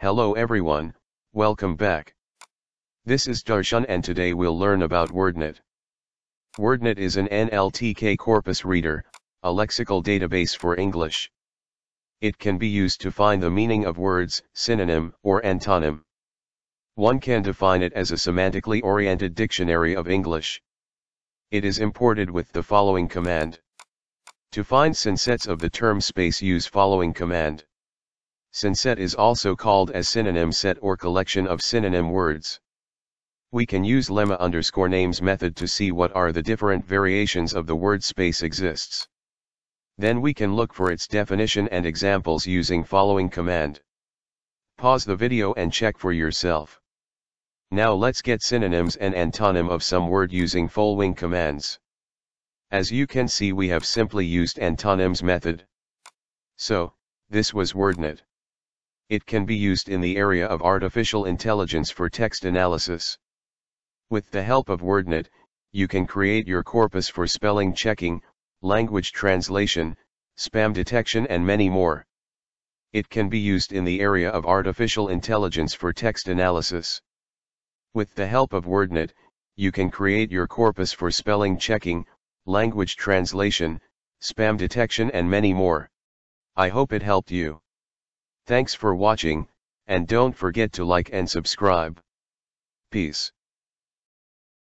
Hello everyone, welcome back. This is Darshan and today we'll learn about WordNet. WordNet is an NLTK corpus reader, a lexical database for English. It can be used to find the meaning of words, synonym, or antonym. One can define it as a semantically oriented dictionary of English. It is imported with the following command. To find synsets of the term space use following command. Synset is also called as synonym set or collection of synonym words. We can use lemma underscore names method to see what are the different variations of the word space exists. Then we can look for its definition and examples using following command. Pause the video and check for yourself. Now let's get synonyms and antonym of some word using following commands. As you can see we have simply used antonyms method. So, this was WordNet. It can be used in the area of artificial intelligence for text analysis. With the help of WordNet, you can create your corpus for spelling checking, language translation, spam detection and many more. It can be used in the area of artificial intelligence for text analysis. With the help of WordNet, you can create your corpus for spelling checking, language translation, spam detection and many more. I hope it helped you. Thanks for watching, and don't forget to like and subscribe. Peace.